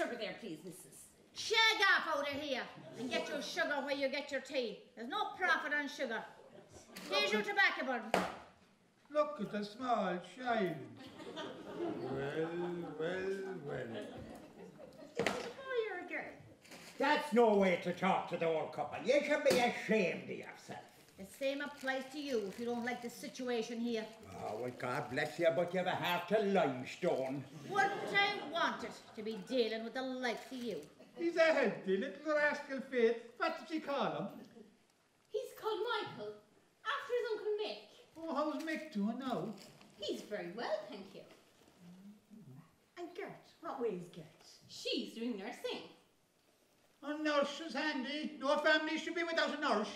sugar there, please, missus. Shag off out of here and get your sugar where you get your tea. There's no profit on sugar. Here's your tobacco bud. Look at the small child. well, well, well. Is it a boy or a girl? That's no way to talk to the old couple. You should be ashamed of yourself. The same applies to you if you don't like the situation here. Oh, well, God bless you, but you've a heart to limestone. Wouldn't I want it to be dealing with the likes of you? He's a healthy little rascal, Faith. What did she call him? He's called Michael, after his Uncle Mick. Oh, how's Mick doing now? He's very well, thank you. And Gert, what way is Gert? She's doing nursing. A nurse is handy. No family should be without a nurse.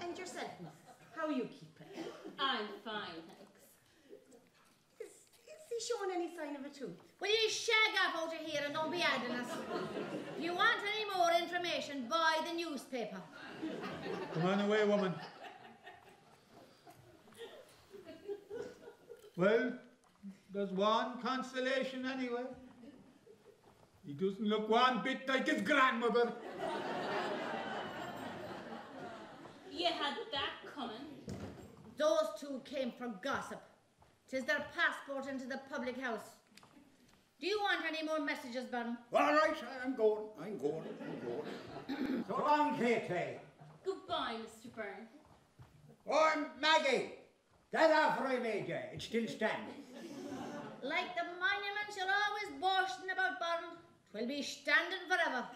And yourself, Mrs. How are you keeping? I'm fine, thanks. Is, is he showing any sign of a tooth? Will you shag off out of here and don't be adding us? If you want any more information, buy the newspaper. Come on away, woman. Well, there's one consolation anyway. He doesn't look one bit like his grandmother. You had that coming. Those two came for gossip. Tis their passport into the public house. Do you want any more messages, Bun? All right, I'm going, I'm going, I'm going. so long, Katie. Goodbye, Mr. Byrne. Oh, Maggie, that offer I made you, it's still standing. Like the monuments you're always boasting about, Bun, twill be standing forever.